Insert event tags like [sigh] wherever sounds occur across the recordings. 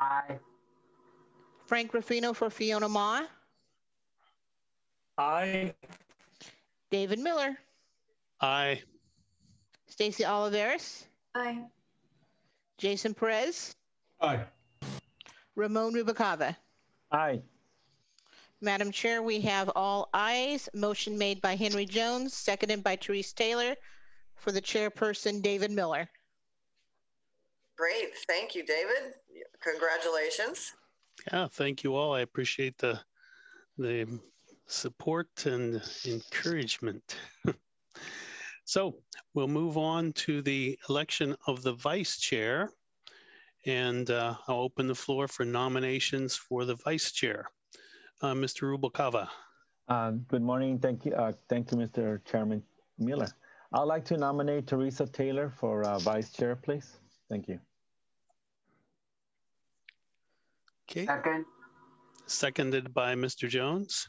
Aye. Frank Ruffino for Fiona Ma, Aye. David Miller, Aye. Stacie Olivares, Aye. Jason Perez, Aye. Ramon Rubalcava. Aye. Madam Chair, we have all ayes. Motion made by Henry Jones, seconded by Theresa Taylor. For the chairperson, David Miller. Great. Thank you, David. Congratulations. Yeah, thank you all. I appreciate the the support and encouragement. [laughs] so we'll move on to the election of the vice chair. And uh, I'll open the floor for nominations for the vice chair. Uh, Mr. Rubalcava. Uh, Good morning. Thank you. uh, Thank you, Mr. Chairman Miller. I'd like to nominate Theresa Taylor for uh, vice chair, please. Thank you. Okay, Second. seconded by Mr. Jones.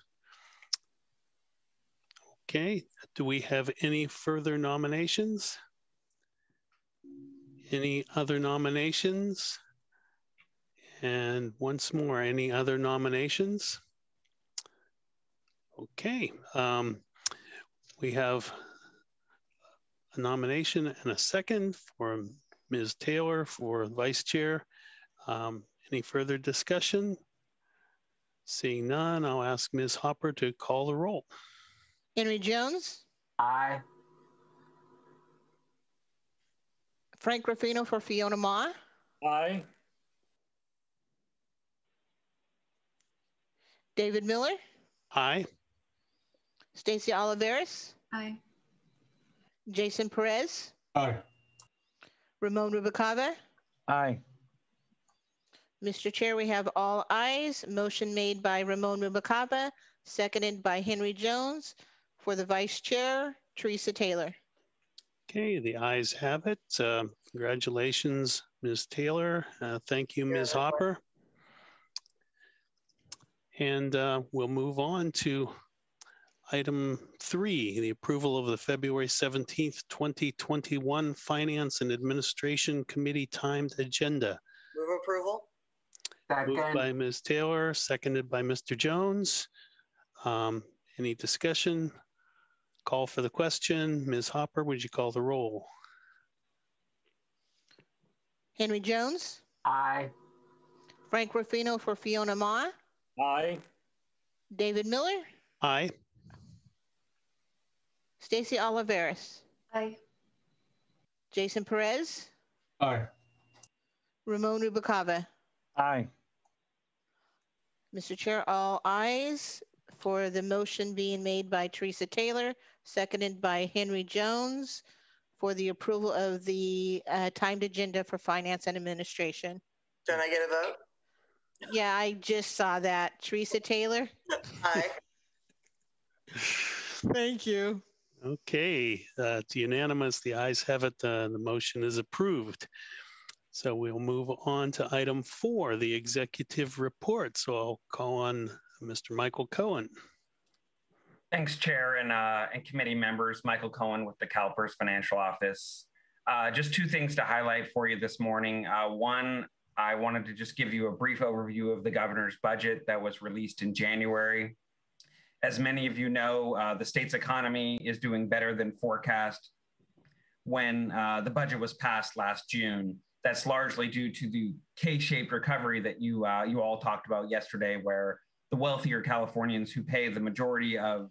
Okay, do we have any further nominations? Any other nominations? And once more, any other nominations? Okay, um, we have a nomination and a second for Ms. Taylor for vice chair. Um, any further discussion? Seeing none, I'll ask Ms. Hopper to call the roll. Henry Jones, Aye. Frank Ruffino for Fiona Ma, Aye. David Miller, Aye. Stacie Olivares, Aye. Jason Perez, Aye. Ramon Rubalcava. Aye. Mr. Chair, we have all ayes. Motion made by Ramon Rubalcava, seconded by Henry Jones. For the vice chair, Theresa Taylor. Okay, the ayes have it. Uh, Congratulations, Ms. Taylor. Uh, Thank you, Ms. Yeah. Hopper. And uh, we'll move on to item three, the approval of the February 17th, 2021 Finance and Administration Committee timed agenda. Move approval. Moved Second. by Ms. Taylor, seconded by Mr. Jones. Um, Any discussion? Call for the question. Ms. Hopper, would you call the roll? Henry Jones, Aye. Frank Ruffino for Fiona Ma, Aye. David Miller, Aye. Stacie Olivares, Aye. Jason Perez, Aye. Ramon Rubalcava. Aye. Mr. Chair, all ayes for the motion being made by Theresa Taylor, seconded by Henry Jones for the approval of the uh, timed agenda for finance and administration. Don't I get a vote? Yeah, I just saw that. Theresa Taylor, [laughs] Aye. thank you. Okay, uh, it's unanimous. The ayes have it. Uh, the motion is approved. So we'll move on to item four, the executive report. So I'll call on Mr. Michael Cohen. Thanks, Chair and, uh, and committee members. Michael Cohen with the CalPERS Financial Office. Uh, just two things to highlight for you this morning. Uh, one, I wanted to just give you a brief overview of the governor's budget that was released in January. As many of you know, uh, the state's economy is doing better than forecast when uh, the budget was passed last June. That's largely due to the K-shaped recovery that you uh, you all talked about yesterday, where the wealthier Californians who pay the majority of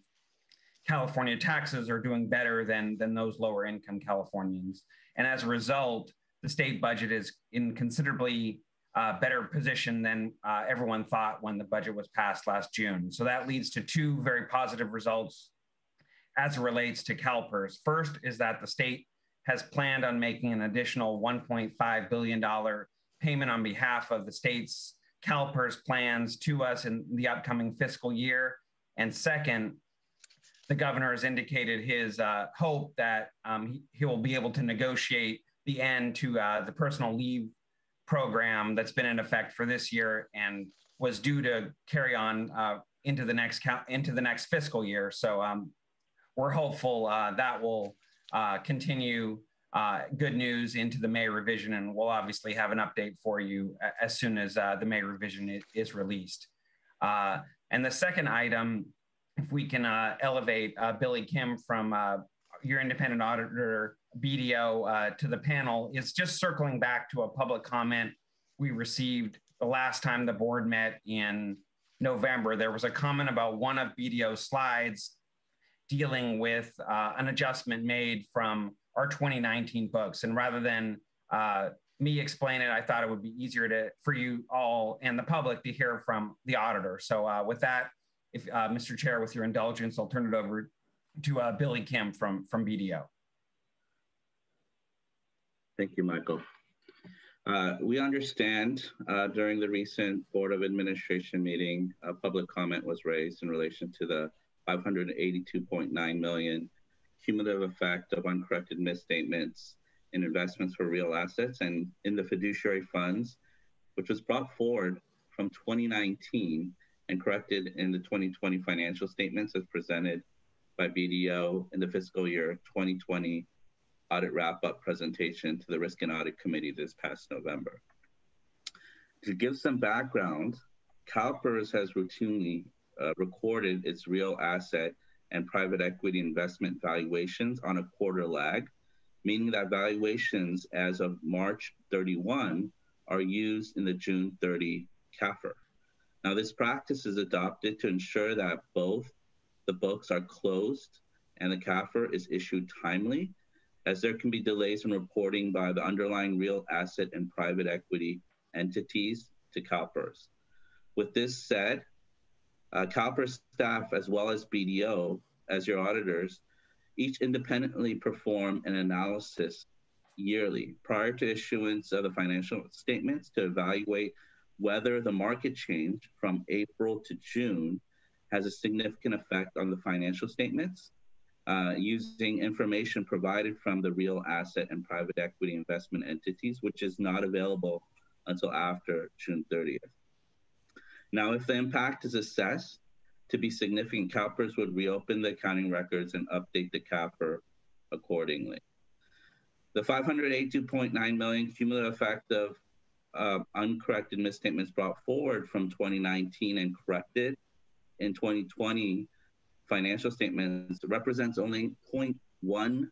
California taxes are doing better than, than those lower income Californians. And as a result, the state budget is in considerably uh, better position than uh, everyone thought when the budget was passed last June. So that leads to two very positive results as it relates to CalPERS. First is that the state has planned on making an additional $1.5 billion payment on behalf of the state's CalPERS plans to us in the upcoming fiscal year. And second, the governor has indicated his uh, hope that um, he, he, will be able to negotiate the end to uh, the personal leave program that's been in effect for this year and was due to carry on uh, into the next into the next fiscal year. So um, we're hopeful uh, that will uh, continue uh, good news into the May revision, and we'll obviously have an update for you as soon as uh, the May revision is released. Uh, and the second item, if we can uh, elevate uh, Billy Kim from uh, your independent auditor BDO to the panel, is just circling back to a public comment we received the last time the board met in November. There was a comment about one of BDO's slides dealing with an adjustment made from our 2019 books. And rather than uh, me explain it, I thought it would be easier to for you all and the public to hear from the auditor. So uh, with that, if uh, Mr. Chair, with your indulgence, I'll turn it over to uh, Billy Kim from from BDO. Thank you, Michael. Uh, we understand uh, during the recent Board of Administration meeting, a public comment was raised in relation to the 582.9 million cumulative effect of uncorrected misstatements in investments for real assets and in the fiduciary funds, which was brought forward from 2019 and corrected in the 2020 financial statements as presented by BDO in the fiscal year 2020 audit wrap-up presentation to the Risk and Audit Committee this past November. To give some background, CalPERS has routinely uh, recorded its real asset and private equity investment valuations on a quarter lag, meaning that valuations as of March 31 are used in the June 30 CAFR. Now, this practice is adopted to ensure that both the books are closed and the CAFR is issued timely, as there can be delays in reporting by the underlying real asset and private equity entities to CalPERS. With this said, uh, CalPERS staff, as well as BDO, as your auditors, each independently perform an analysis yearly prior to issuance of the financial statements to evaluate whether the market change from April to June has a significant effect on the financial statements uh, using information provided from the real asset and private equity investment entities, which is not available until after June 30th. Now, if the impact is assessed to be significant, CalPERS would reopen the accounting records and update the CAFR accordingly. The 582.9 million cumulative effect of uh, uncorrected misstatements brought forward from 2019 and corrected in 2020 financial statements represents only 0.1%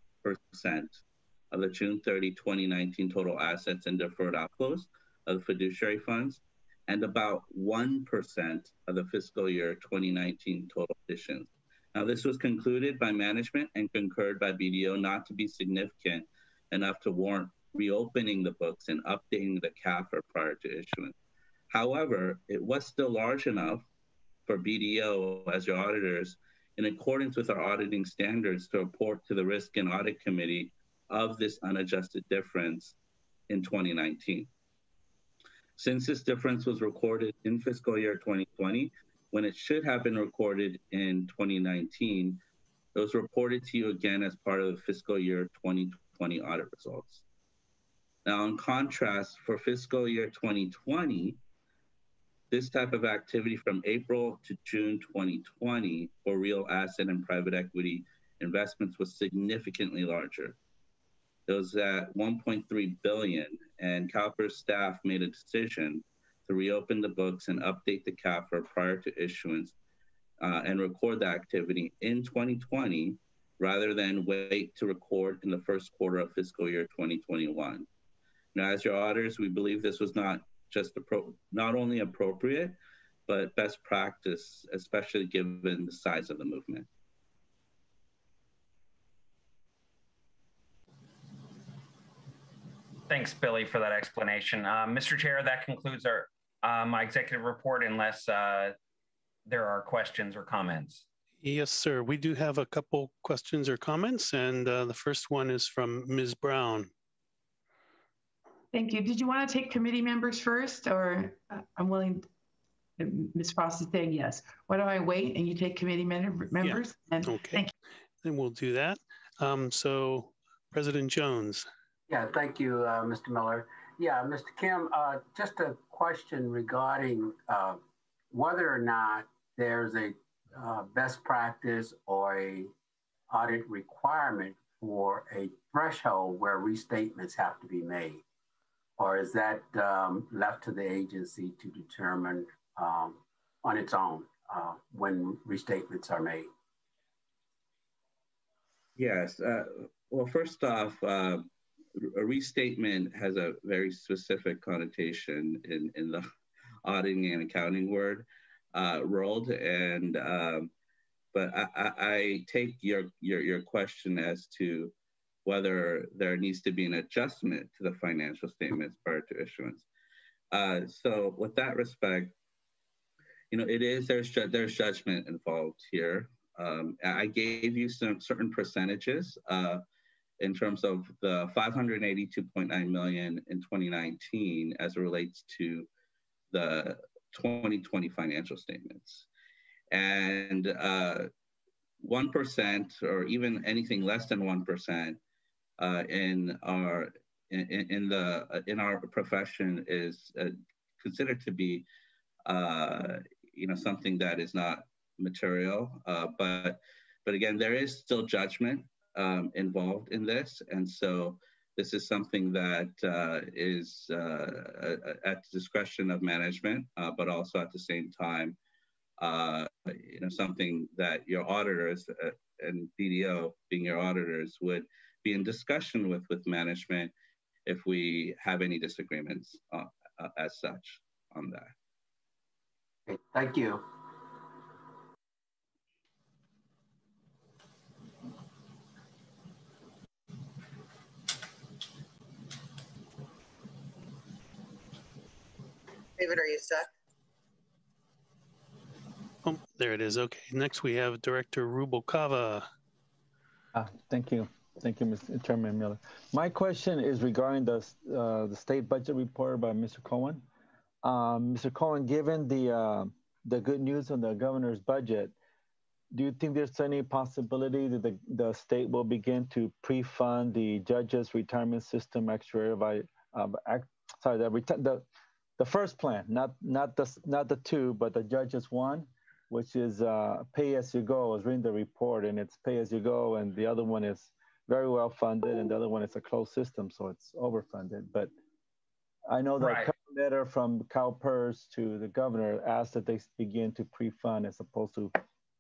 of the June 30, 2019 total assets and deferred outflows of the fiduciary funds and about 1% of the fiscal year 2019 total additions. Now, this was concluded by management and concurred by BDO not to be significant enough to warrant reopening the books and updating the CAFR prior to issuance. However, it was still large enough for BDO as your auditors, in accordance with our auditing standards, to report to the Risk and Audit Committee of this unadjusted difference in 2019. Since this difference was recorded in fiscal year 2020, when it should have been recorded in 2019, it was reported to you again as part of the fiscal year 2020 audit results. Now, in contrast, for fiscal year 2020, this type of activity from April to June 2020 for real asset and private equity investments was significantly larger. It was at 1.3 billion, and CalPERS staff made a decision to reopen the books and update the CAFR prior to issuance uh, and record the activity in 2020 rather than wait to record in the first quarter of fiscal year 2021. Now, as your auditors, we believe this was not just appro- not only appropriate, but best practice, especially given the size of the movement. Thanks, Billy, for that explanation. Uh, Mr. Chair, that concludes our uh, my executive report unless uh, there are questions or comments. Yes, sir. We do have a couple questions or comments, and uh, the first one is from Ms. Brown. Thank you. Did you want to take committee members first, or uh, I'm willing? Ms. Frost is saying yes. Why don't I wait and you take committee members? Yeah. And okay. Thank you. Then we'll do that. Um, so, President Jones. Yeah, thank you, uh, Mr. Miller. Yeah, Mr. Kim, uh, just a question regarding uh, whether or not there's a uh, best practice or a audit requirement for a threshold where restatements have to be made? Or is that um, left to the agency to determine um, on its own uh, when restatements are made? Yes. Uh, well, first off, a restatement has a very specific connotation in, in the auditing and accounting word uh, world. And um, but I, I, I, take your, your your question as to whether there needs to be an adjustment to the financial statements prior to issuance. Uh, so with that respect, you know, it is there's there's judgment involved here. Um, I gave you some certain percentages uh, in terms of the 582.9 million in 2019 as it relates to the 2020 financial statements. And uh, 1% or even anything less than 1% uh, in our in, in, the in our profession is uh, considered to be uh, you know something that is not material uh, but but again there is still judgment um, involved in this and so this is something that uh, is uh, at the discretion of management, uh, but also at the same time, uh, you know, something that your auditors uh, and BDO, being your auditors, would be in discussion with with management if we have any disagreements uh, as such on that. Thank you. David, are you stuck? Oh, there it is. Okay. Next, we have Director Rubalcava. Uh, thank you. Thank you, Mr. Chairman Miller. My question is regarding the, uh, the state budget report by Mr. Cohen. Um, Mr. Cohen, given the, uh, the good news on the governor's budget, do you think there's any possibility that the, the state will begin to pre-fund the judges' retirement system actuarial by, uh, sorry, the, the the first plan, not not the not the two, but the judges one, which is uh, pay as you go. I was reading the report, and it's pay as you go, and the other one is very well funded, and the other one is a closed system, so it's overfunded. But I know that right. letter from CalPERS to the governor asked that they begin to pre-fund as opposed to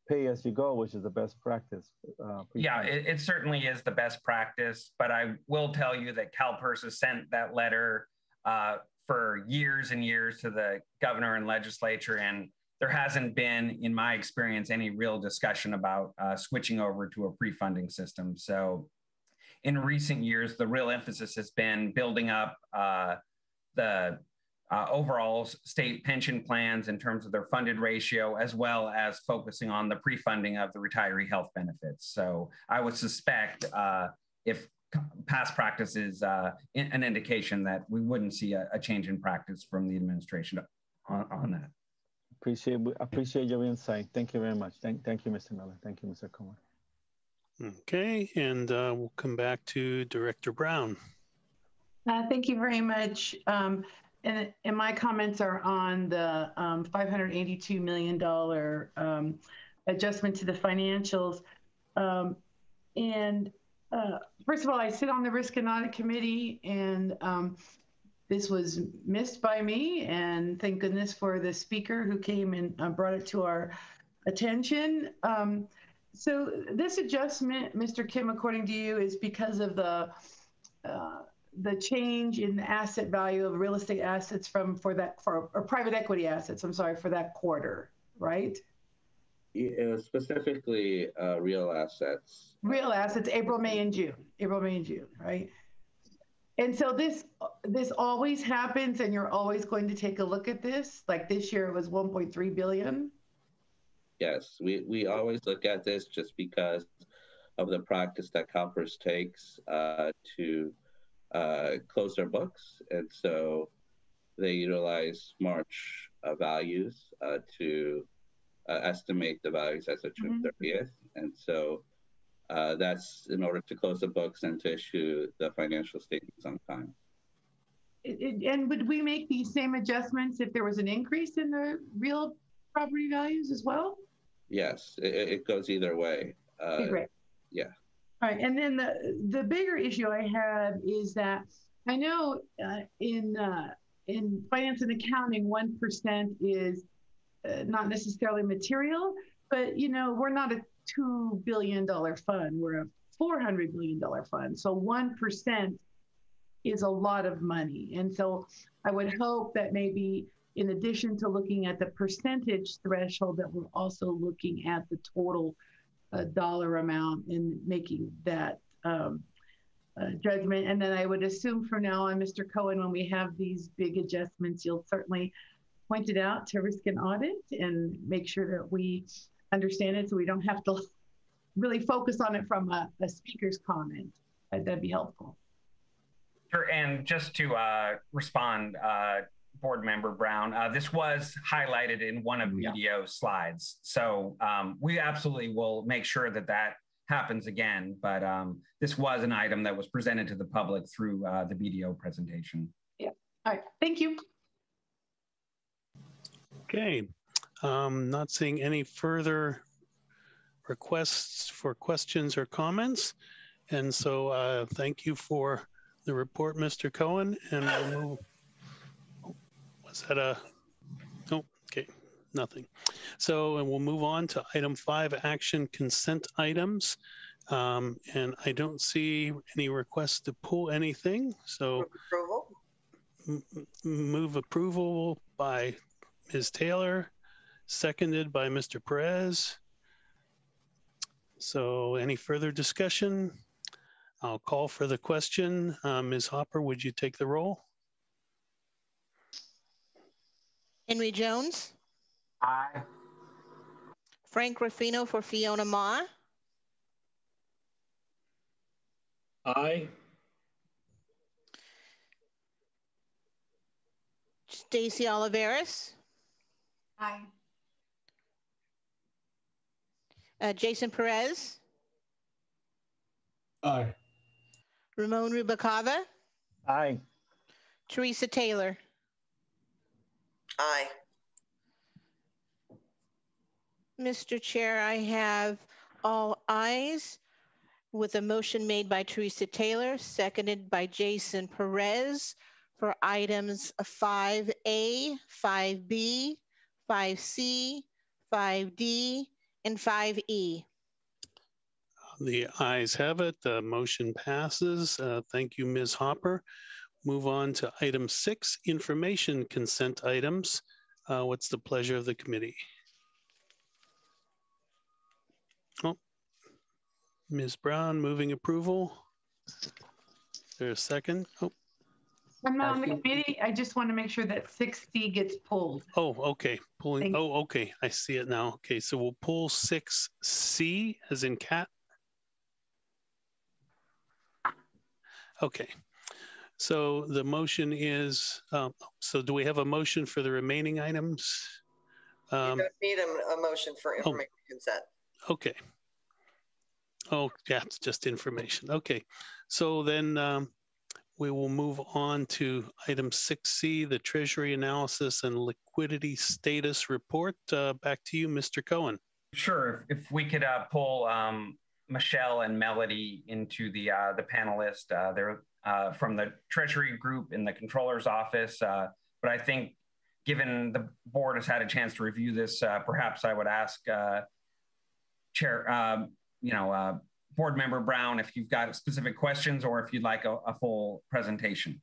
pay as you go, which is the best practice. Uh, yeah, it, it, certainly is the best practice. But I will tell you that CalPERS has sent that letter uh, for years and years to the governor and legislature, and there hasn't been, in my experience, any real discussion about uh, switching over to a pre-funding system. So, in recent years, the real emphasis has been building up uh, the uh, overall state pension plans in terms of their funded ratio, as well as focusing on the pre-funding of the retiree health benefits. So, I would suspect uh, if past practice is uh, an indication that we wouldn't see a, a, change in practice from the administration on, on that. Appreciate appreciate your insight. Thank you very much. Thank, thank you, Mr. Miller. Thank you, Mr. Cohen. Okay, and uh, we'll come back to Director Brown. Uh, thank you very much. Um, and, and, my comments are on the um, $582 million um, adjustment to the financials. Um, and uh, first of all, I sit on the Risk and Audit Committee, and um, this was missed by me. And thank goodness for the speaker who came and uh, brought it to our attention. Um, so this adjustment, Mr. Kim, according to you, is because of the uh, the change in the asset value of real estate assets from for that for or private equity assets. I'm sorry for that quarter, right? Specifically uh, real assets. Real assets, April, May, and June. April, May, and June, right? And so this this always happens, and you're always going to take a look at this. Like this year, it was 1.3 billion. Yes, we we always look at this just because of the practice that CalPERS takes uh, to uh, close their books, and so they utilize March uh, values uh, to uh, estimate the values as of June mm-hmm. 30th. And so uh, that's in order to close the books and to issue the financial statements on time. It, it, and would we make these same adjustments if there was an increase in the real property values as well? Yes, it, it goes either way. Uh, okay, great. Yeah. All right, and then the the bigger issue I have is that I know uh, in uh, in finance and accounting, one percent is uh, not necessarily material, but you know we're not a two billion dollar fund; we're a four hundred million dollar fund. So one percent is a lot of money, and so I would hope that maybe in addition to looking at the percentage threshold, that we're also looking at the total uh, dollar amount and making that um, uh, judgment. And then I would assume from now on, Mr. Cohen, when we have these big adjustments, you'll certainly point it out to risk and audit and make sure that we understand it so we don't have to [laughs] really focus on it from a, a speaker's comment. That'd be helpful. Sure. And just to uh, respond, uh, Board Member Brown, uh, this was highlighted in one of Yeah. BDO slides. So um, we absolutely will make sure that that happens again. But um, this was an item that was presented to the public through uh, the BDO presentation. Yeah. All right, thank you. Okay, um, not seeing any further requests for questions or comments. And so, uh, thank you for the report, Mr. Cohen, and we'll move. Was that a, oh, okay, nothing. So, and we'll move on to item five, action consent items. Um, and I don't see any requests to pull anything, so Approval? m- m- move approval by Ms. Taylor, seconded by Mr. Perez. So any further discussion? I'll call for the question. Uh, Ms. Hopper, would you take the roll? Henry Jones, Aye. Frank Ruffino for Fiona Ma, Aye. Stacie Olivares, Aye. uh, Jason Perez, Aye. Ramon Rubalcava, Aye. Theresa Taylor. Aye. Mr. Chair, I have all ayes with a motion made by Theresa Taylor, seconded by Jason Perez for items 5A, 5B, 5C, 5D, and E. 5E. The ayes have it. The motion passes. Uh, Thank you, Ms. Hopper. Move on to item six, information consent items. Uh, What's the pleasure of the committee? Oh, Ms. Brown, moving approval. Is there a second? Oh, I'm not on the committee. I just want to make sure that 6C gets pulled. oh, okay, pulling, Thank- oh, okay, I see it now. Okay, so we'll pull six C as in cat. Okay, so the motion is, um, so do we have a motion for the remaining items? You Um, don't need a, a motion for information consent. Okay. Oh, yeah, it's just information. Okay. So then um, we will move on to item 6C, the Treasury Analysis and Liquidity Status Report. Uh, Back to you, Mr. Cohen. Sure. If, if we could uh, pull um, Michelle and Melody into the uh, the panelist, uh, they're uh, from the Treasury Group in the Controller's Office. Uh, but I think, given the board has had a chance to review this, perhaps I would ask Chair, um, you know, Board Member Brown, if you've got specific questions or if you'd like a, a full presentation.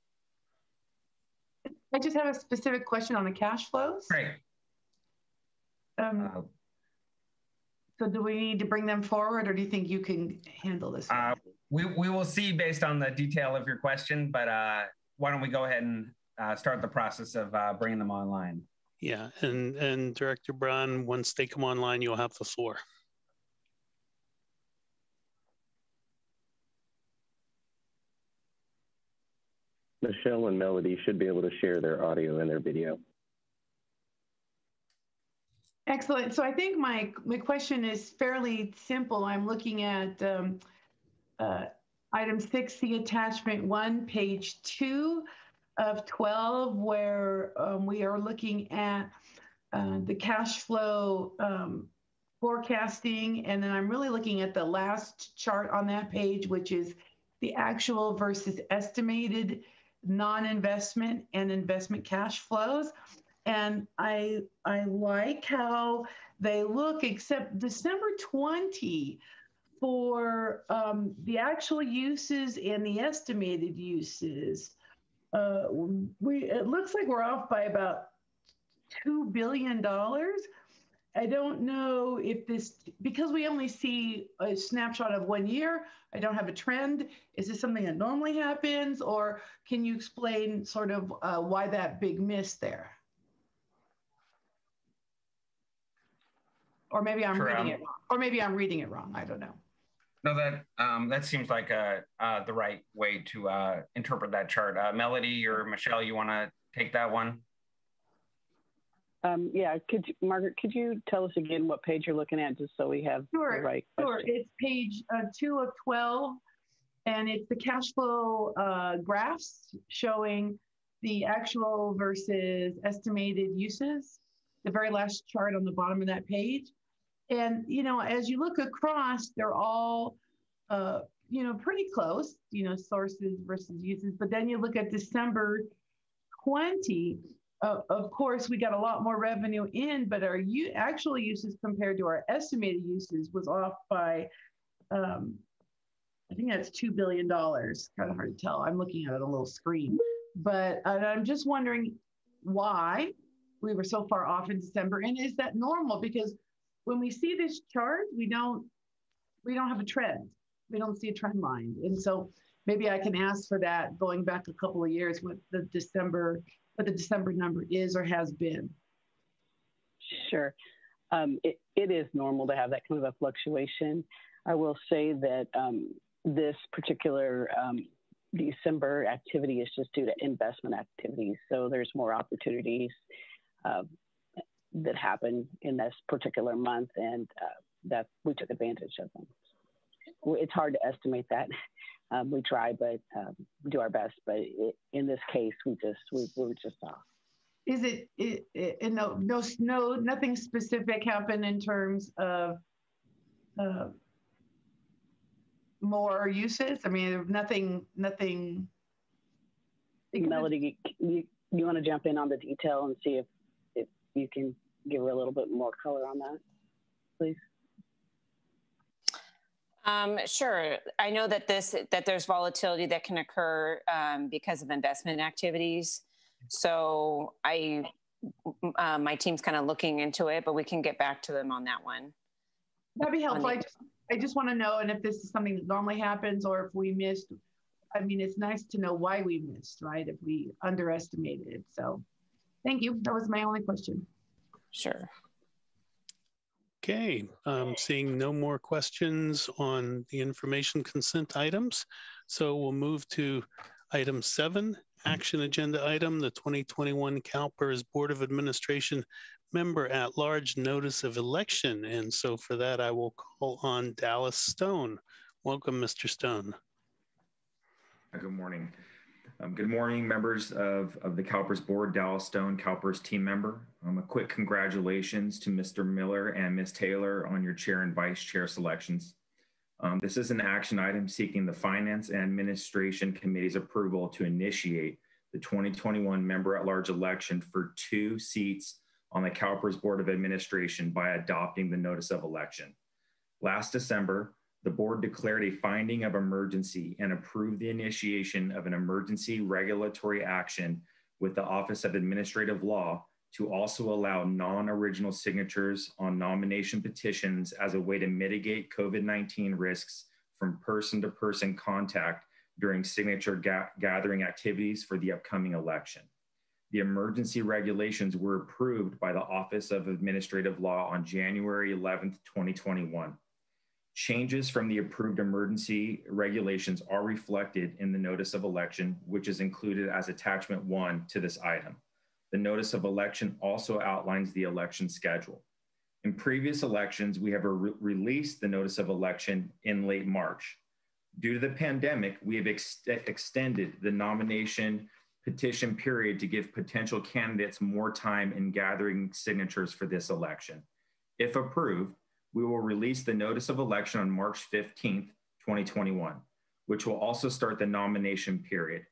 I just have a specific question on the cash flows. Great. Um, Uh, so do we need to bring them forward or do you think you can handle this? Uh, we, we will see based on the detail of your question, but uh, why don't we go ahead and uh, start the process of uh, bringing them online? Yeah, and, and Director Brown, once they come online, you'll have the floor. Michelle and Melody should be able to share their audio and their video. Excellent. So I think my, my question is fairly simple. I'm looking at um, uh, item six, the attachment 1, page 2 of 12, where um, we are looking at uh, the cash flow um, forecasting. And then I'm really looking at the last chart on that page, which is the actual versus estimated non-investment and investment cash flows. And I I like how they look, except December 20 for um, the actual uses and the estimated uses. Uh, we it looks like we're off by about two billion dollars. I don't know if this, because we only see a snapshot of one year, I don't have a trend. Is this something that normally happens? Or can you explain sort of uh, why that big miss there? Or maybe I'm reading um, it wrong. Or maybe I'm reading it wrong. I don't know. No, that um, that seems like uh, uh, the right way to uh, interpret that chart. Uh, Melody or Michelle, you want to take that one? Um, yeah, could you, Margaret, could you tell us again what page you're looking at, just so we have sure, the right Sure, it's page uh, two of 12, and it's the cash flow uh, graphs showing the actual versus estimated uses, the very last chart on the bottom of that page. And, you know, as you look across, they're all, uh, you know, pretty close, you know, sources versus uses. But then you look at December 20, of course, we got a lot more revenue in, but our u- actual uses compared to our estimated uses was off by, um, I think that's $2 billion. Kind of hard to tell. I'm looking at it on a little screen. But I'm just wondering why we were so far off in December. And is that normal? Because when we see this chart, we don't we don't have a trend. We don't see a trend line. And so maybe I can ask for that going back a couple of years what the December what the December number is or has been. Sure. Um, it, it is normal to have that kind of a fluctuation. I will say that um, this particular um, December activity is just due to investment activities. So there's more opportunities uh, that happen in this particular month, and uh, that we took advantage of them. It's hard to estimate that. Um, we try, but um, do our best. But it, in this case, we just we, we were just off. Is it, it, it, no no no nothing specific happened in terms of uh, more uses? I mean, nothing nothing. Melody, you you want to jump in on the detail and see if if you can give her a little bit more color on that, please? Um, sure. I know that this that there's volatility that can occur um, because of investment activities. So I, uh, my team's kind of looking into it, but we can get back to them on that one. That'd be helpful. I just, I just want to know, and if this is something that normally happens, or if we missed. I mean, it's nice to know why we missed, right? If we underestimated. So, thank you. That was my only question. Sure. Okay, um, seeing no more questions on the information consent items. So we'll move to item seven, action agenda item, the 2021 CalPERS Board of Administration member at large notice of election. And so for that, I will call on Dallas Stone. Welcome, Mr. Stone. Good morning. Um, good morning, members of, of the CalPERS board, Dallas Stone, CalPERS team member. Um, a quick congratulations to Mr. Miller and Ms. Taylor on your chair and vice chair selections. Um, this is an action item seeking the Finance and Administration Committee's approval to initiate the 2021 member at large election for two seats on the CalPERS Board of Administration by adopting the notice of election. Last December, the board declared a finding of emergency and approved the initiation of an emergency regulatory action with the Office of Administrative Law to also allow non original signatures on nomination petitions as a way to mitigate COVID 19 risks from person to person contact during signature ga- gathering activities for the upcoming election. The emergency regulations were approved by the Office of Administrative Law on January 11th, 2021. Changes from the approved emergency regulations are reflected in the notice of election, which is included as attachment one to this item. The notice of election also outlines the election schedule. In previous elections, we have re released the notice of election in late March. Due to the pandemic, we have ex extended the nomination petition period to give potential candidates more time in gathering signatures for this election. If approved, we will release the notice of election on March 15th, 2021, which will also start the nomination period.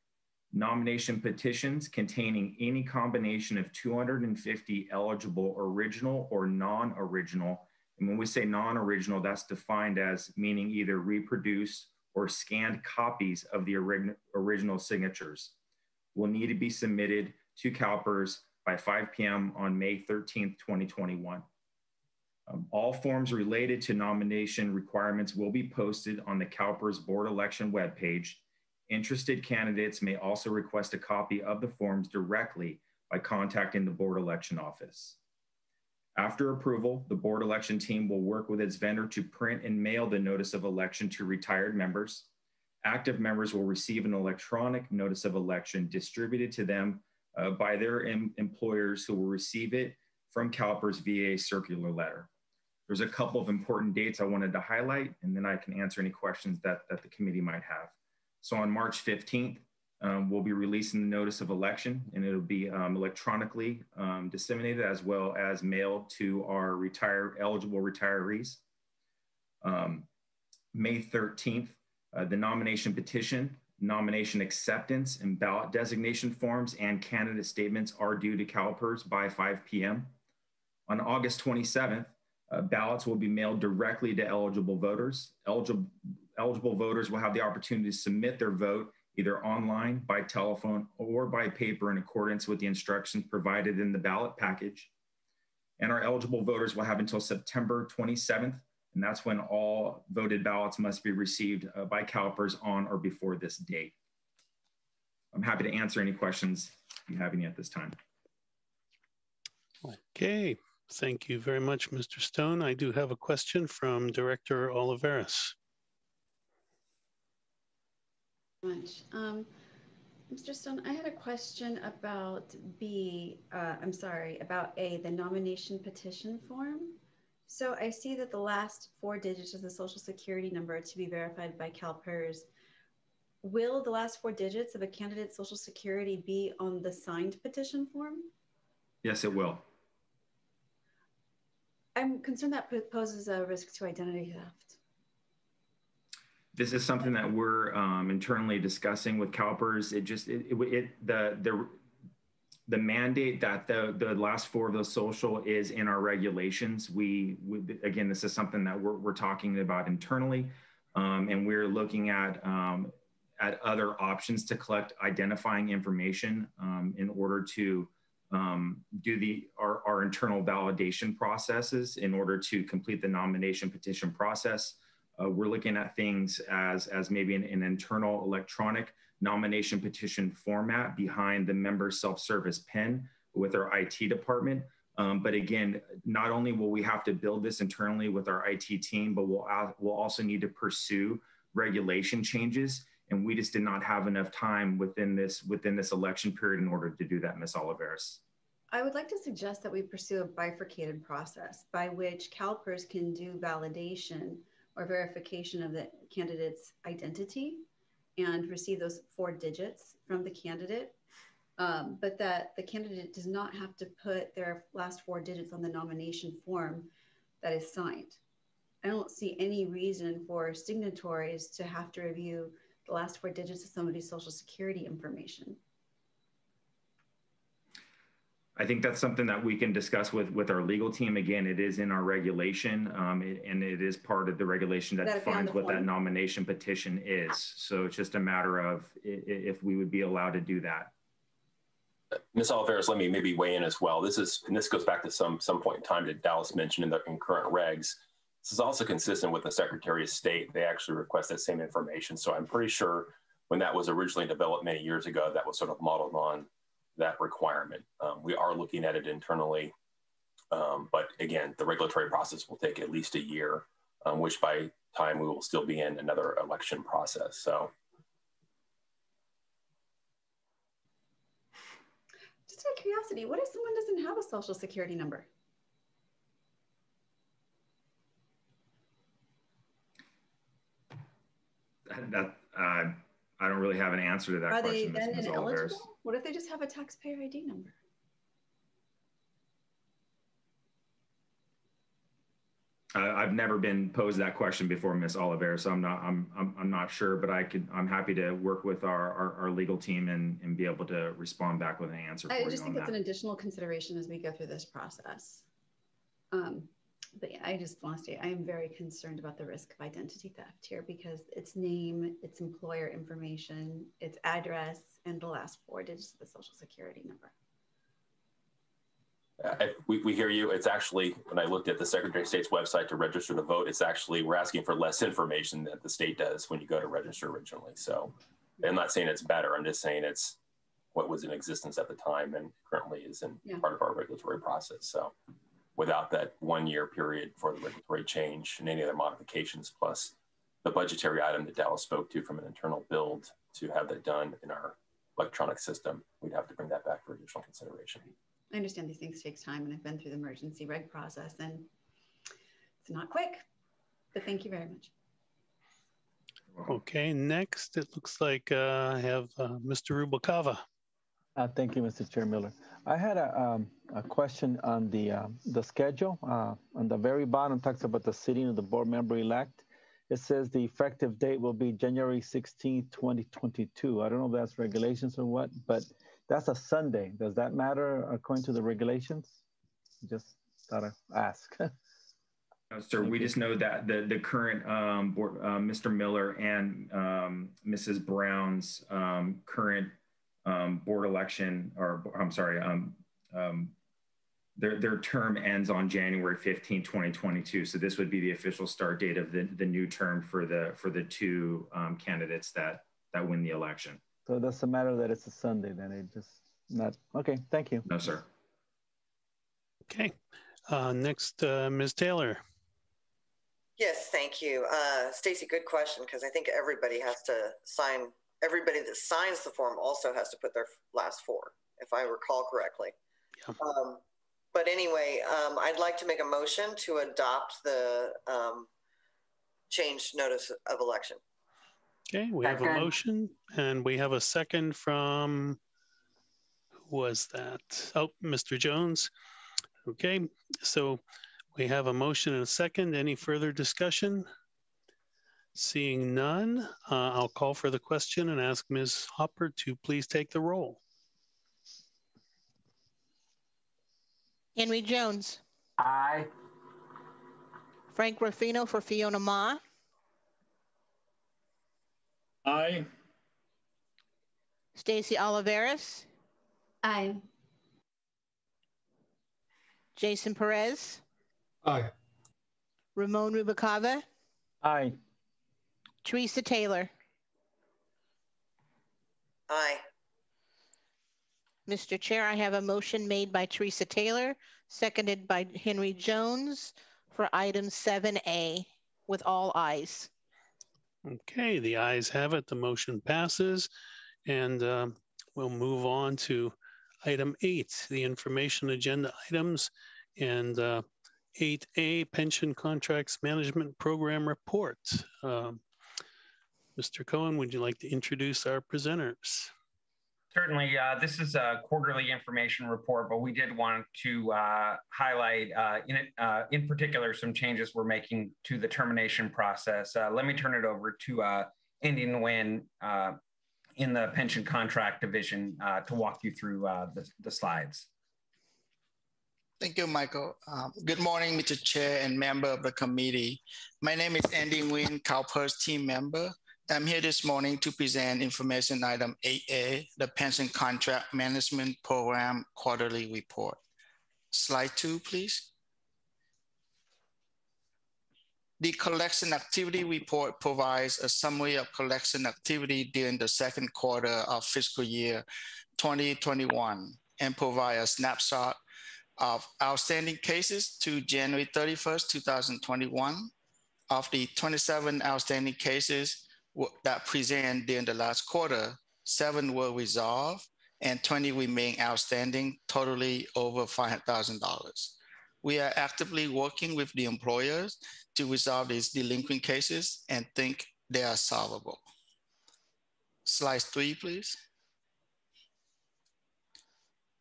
Nomination petitions containing any combination of 250 eligible original or non original. And when we say non original, that's defined as meaning either reproduced or scanned copies of the original signatures will need to be submitted to CalPERS by 5 p.m. on May 13th, 2021. Um, all forms related to nomination requirements will be posted on the CalPERS board election webpage. Interested candidates may also request a copy of the forms directly by contacting the board election office. After approval, the board election team will work with its vendor to print and mail the notice of election to retired members. Active members will receive an electronic notice of election distributed to them uh, by their em employers who will receive it from CalPERS via circular letter. There's a couple of important dates I wanted to highlight, and then I can answer any questions that, that the committee might have. So on March 15th, um, we'll be releasing the notice of election and it'll be um, electronically um, disseminated as well as mailed to our retire, eligible retirees. Um, May 13th, uh, the nomination petition, nomination acceptance, and ballot designation forms and candidate statements are due to CalPERS by 5 p.m. On August 27th, uh, ballots will be mailed directly to eligible voters. Eligible, eligible voters will have the opportunity to submit their vote either online, by telephone, or by paper in accordance with the instructions provided in the ballot package. And our eligible voters will have until September 27th, and that's when all voted ballots must be received uh, by CalPERS on or before this date. I'm happy to answer any questions you have any at this time. Okay, thank you very much, Mr. Stone. I do have a question from Director Olivares much. Um, Mr. Stone, I had a question about B, uh, I'm sorry, about A, the nomination petition form. So I see that the last four digits of the social security number to be verified by CalPERS. Will the last four digits of a candidate's social security be on the signed petition form? Yes, it will. I'm concerned that poses a risk to identity theft this is something that we're um, internally discussing with CalPERS. It just it, it, it, the the the mandate that the the last four of the social is in our regulations. We, we again, this is something that we're we're talking about internally, um, and we're looking at um, at other options to collect identifying information um, in order to um, do the our, our internal validation processes in order to complete the nomination petition process. Uh, we're looking at things as, as maybe an, an, internal electronic nomination petition format behind the member self-service pen with our IT department. Um, but again, not only will we have to build this internally with our IT team, but we'll, we'll also need to pursue regulation changes. And we just did not have enough time within this, within this election period in order to do that, Ms. Olivares. I would like to suggest that we pursue a bifurcated process by which CalPERS can do validation or verification of the candidate's identity and receive those four digits from the candidate, um, but that the candidate does not have to put their last four digits on the nomination form that is signed. I don't see any reason for signatories to have to review the last four digits of somebody's social security information. I think that's something that we can discuss with with our legal team. Again, it is in our regulation, um, it, and it is part of the regulation that defines what that nomination petition is. So it's just a matter of if we would be allowed to do that. Ms. Olivares, let me maybe weigh in as well. This is, and this goes back to some some point in time that Dallas mentioned in the in current regs. This is also consistent with the Secretary of State. They actually request that same information. So I'm pretty sure when that was originally developed many years ago, that was sort of modeled on that requirement. Um, we are looking at it internally, um, but again, the regulatory process will take at least a year, um, which by time we will still be in another election process. So. Just out of curiosity, what if someone doesn't have a social security number? That, uh, I don't really have an answer to that Are question. they then ineligible? What if they just have a taxpayer ID number? I've never been posed that question before, Miss Oliver, so I'm not I'm, I'm I'm not sure, but I could I'm happy to work with our our, our legal team and and be able to respond back with an answer. I just think it's that. an additional consideration as we go through this process. Um, but yeah, I just want to say I am very concerned about the risk of identity theft here because its name, its employer information, its address, and the last four digits of the social security number. I, we, we hear you. It's actually, when I looked at the Secretary of State's website to register to vote, it's actually, we're asking for less information than the state does when you go to register originally. So I'm not saying it's better. I'm just saying it's what was in existence at the time and currently is in yeah. part of our regulatory process. So without that one year period for the regulatory change and any other modifications, plus the budgetary item that Dallas spoke to from an internal build to have that done in our electronic system, we'd have to bring that back for additional consideration. I understand these things take time and I've been through the emergency reg process and it's not quick, but thank you very much. Okay, next it looks like uh, I have uh, Mr. Rubalcava. Uh, thank you, Mr. Chair Miller. I had a, um, a question on the uh, the schedule. Uh, on the very bottom, talks about the sitting of the board member elect. It says the effective date will be January 16, 2022. I don't know if that's regulations or what, but that's a Sunday. Does that matter according to the regulations? Just thought I'd ask. [laughs] No, sir. Thank we you. just know that the the current um, board, uh, Mr. Miller and um, Mrs. Brown's um, current um, board election, or I'm sorry, um, um, their their term ends on January 15, 2022. So this would be the official start date of the the new term for the for the two candidates that that win the election. So it doesn't matter that it's a Sunday, then it just not, okay, thank you. No, sir. Okay, uh, next, uh, Ms. Taylor. Yes, thank you. Uh, Stacie, good question, because I think everybody has to sign, everybody that signs the form also has to put their last four, if I recall correctly. Yeah. Um, but anyway, um, I'd like to make a motion to adopt the um, changed notice of election. Okay, we have a motion and we have a second from, who was that? Oh, Mr. Jones. Okay, so we have a motion and a second. Any further discussion? Seeing none, uh, I'll call for the question and ask Ms. Hopper to please take the roll. Henry Jones. Aye. Frank Ruffino for Fiona Ma. Aye. Stacie Olivares. Aye. Jason Perez. Aye. Ramon Rubalcava. Aye. Theresa Taylor. Aye. Mr. Chair, I have a motion made by Theresa Taylor, seconded by Henry Jones for item 7A with all ayes. Okay, the ayes have it. The motion passes. And uh, we'll move on to item eight, the information agenda items. And uh, 8A, Pension Contracts Management Program Report. Um, Mr. Cohen, would you like to introduce our presenters? Certainly, uh, this is a quarterly information report, but we did want to uh, highlight, uh, in, uh, in particular, some changes we're making to the termination process. Uh, let me turn it over to uh, Andy Nguyen in the pension contract division to walk you through the, the, slides. Thank you, Michael. Um, good morning, Mr. Chair and member of the committee. My name is Andy Nguyen, CalPERS team member. I'm here this morning to present information item 8A, the Pension Contract Management Program Quarterly Report. Slide two, please. The collection activity report provides a summary of collection activity during the second quarter of fiscal year 2021 and provide a snapshot of outstanding cases to January 31st, 2021. Of the 27 outstanding cases, that present during the last quarter, seven were resolved and 20 remain outstanding, totally over $500,000. We are actively working with the employers to resolve these delinquent cases and think they are solvable. Slide three, please.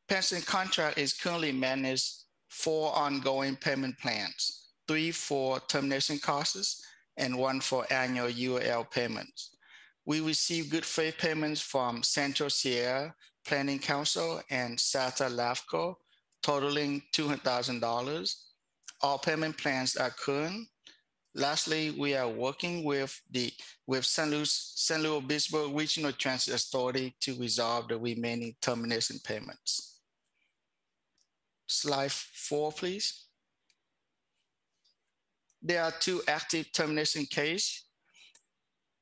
Pension contract is currently managed four ongoing payment plans. three for termination costs, and one for annual UL payments. We received good faith payments from Central Sierra Planning Council and SATA LAFCO, totaling $200,000. All payment plans are current. Lastly, we are working with the with San Luis, San Luis Obispo Regional Transit Authority to resolve the remaining termination payments. Slide four, please. There are two active termination cases,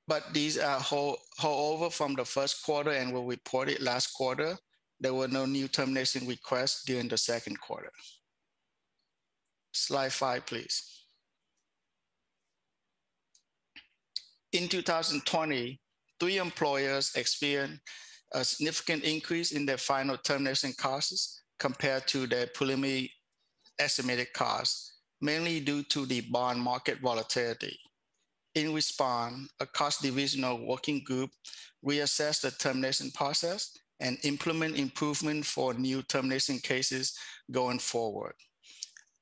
but these are hold, over from the first quarter and were reported last quarter. There were no new termination requests during the second quarter. Slide five, please. In 2020, three employers experienced a significant increase in their final termination costs compared to their preliminary estimated costs, mainly due to the bond market volatility. In response, a cost divisional working group reassessed the termination process and implement improvement for new termination cases going forward.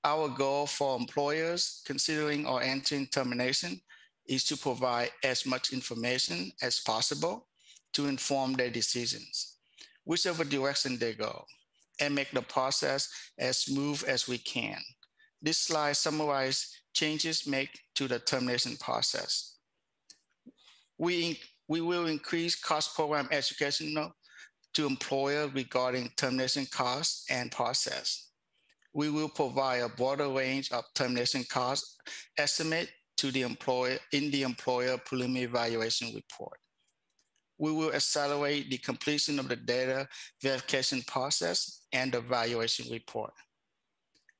Our goal for employers considering or entering termination is to provide as much information as possible to inform their decisions, whichever direction they go, and make the process as smooth as we can. This slide summarizes changes made to the termination process. We, we will increase cost program educational to employer regarding termination costs and process. We will provide a broader range of termination cost estimate to the employer in the employer preliminary evaluation report. We will accelerate the completion of the data verification process and the evaluation report.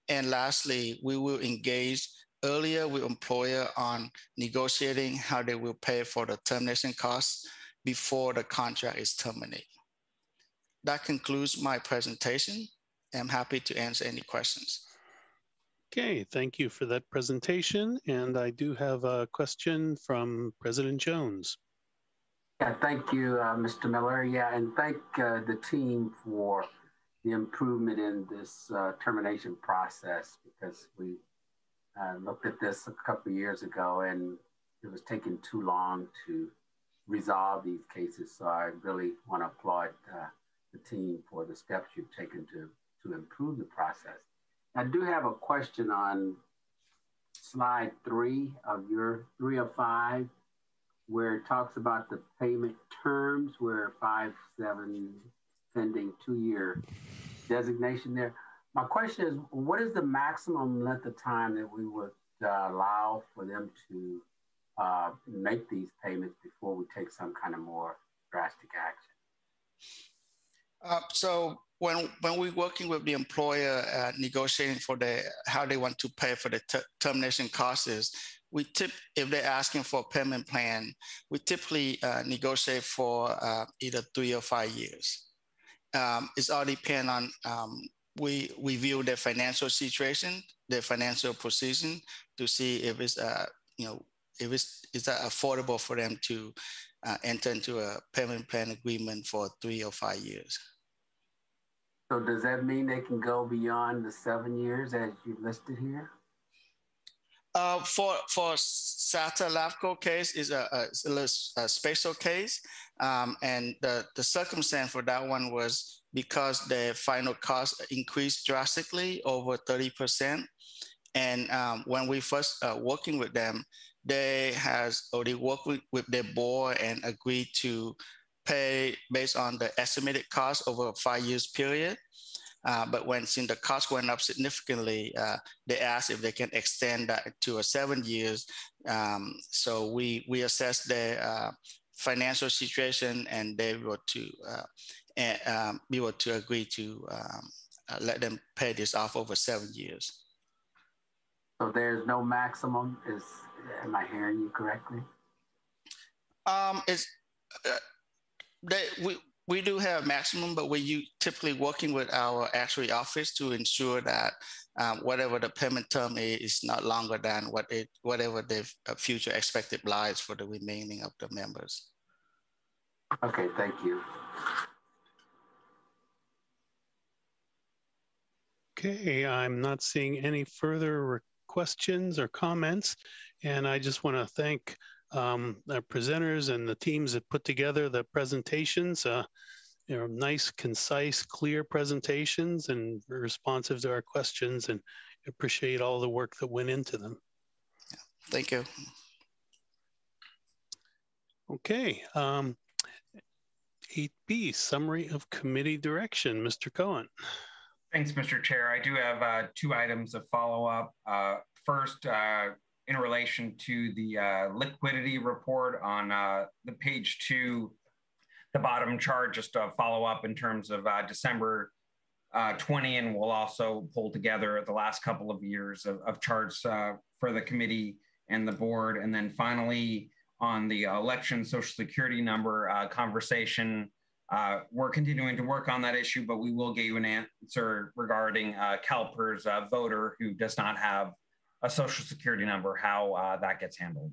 And lastly, we will engage earlier with employer on negotiating how they will pay for the termination costs before the contract is terminated. That concludes my presentation. I'm happy to answer any questions. Okay, thank you for that presentation. And I do have a question from President Jones. Yeah, thank you, uh, Mr. Miller. Yeah, and thank uh, the team for the improvement in this uh, termination process because we uh, looked at this a couple years ago and it was taking too long to resolve these cases. So I really want to applaud uh, the team for the steps you've taken to, to improve the process. I do have a question on slide three of your three of five, where it talks about the payment terms, where five, seven, pending two year designation there. My question is, what is the maximum length of time that we would uh, allow for them to uh, make these payments before we take some kind of more drastic action? Uh, so when when we're working with the employer uh, negotiating for the how they want to pay for the termination costs, we tip if they're asking for a payment plan, we typically uh, negotiate for uh, either three or five years. Um, it's all depend on um, we we view their financial situation, their financial position to see if it's uh, you know if it's is that affordable for them to uh, enter into a payment plan agreement for three or five years. So does that mean they can go beyond the seven years as you listed here? Uh, for for SATA LAFCO case is a, a, a special case, um, and the, the circumstance for that one was because the final cost increased drastically over 30%. And um, when we first uh, working with them, they has already worked with, with their board and agreed to pay based on the estimated cost over a five years period. Uh, but when since the cost went up significantly, uh, they asked if they can extend that to a seven years. Um, so we we assessed their uh, financial situation and they were to and, uh, um, we were to agree to um, uh, let them pay this off over seven years. So there's no maximum. Is am I hearing you correctly? Um, it's they, we, we do have a maximum, but we're typically working with our actuary office to ensure that um, whatever the payment term is, is not longer than what it, whatever the uh, future expected lives for the remaining of the members. Okay, thank you. Okay, I'm not seeing any further questions or comments. And I just want to thank um, our presenters and the teams that put together the presentations. Uh, you know, nice, concise, clear presentations and responsive to our questions and appreciate all the work that went into them. Thank you. Okay. Um, 8B, summary of committee direction. Mr. Cohen. Thanks, Mr. Chair. I do have uh, two items of follow up. Uh, first, uh, in relation to the uh, liquidity report on uh, the page two, the bottom chart, just a follow up in terms of uh, December 20, and we'll also pull together the last couple of years of, of charts for the committee and the board. And then finally, on the election social security number conversation, uh, we're continuing to work on that issue, but we will give you an answer regarding uh, CalPERS uh, voter who does not have a social security number, how uh, that gets handled.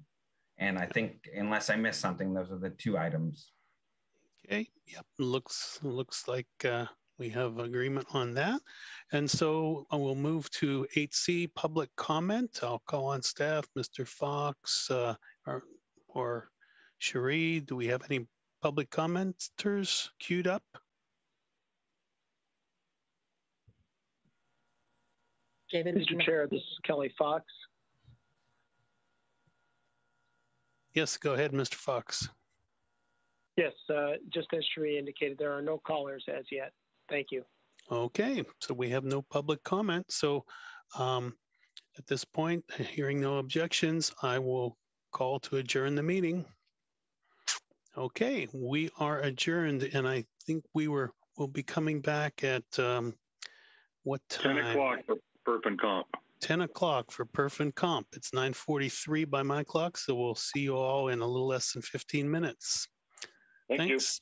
And I think, unless I missed something, those are the two items. Okay. Yep. Looks looks like uh, we have agreement on that. And so I will move to 8C public comment. I'll call on staff, Mr. Fox uh, or, or Cheree. Do we have any public commenters queued up? David. Mr. Chair, this is Kelly Fox. Yes, go ahead, Mr. Fox. Yes, uh, just as Cheree indicated, there are no callers as yet. Thank you. Okay, so we have no public comment. So um, at this point, hearing no objections, I will call to adjourn the meeting. Okay, we are adjourned, and I think we were we'll be coming back at um, what time? Ten o'clock for perf and comp. Ten o'clock for perf and comp. It's nine forty-three by my clock, so we'll see you all in a little less than fifteen minutes. Thank Thanks.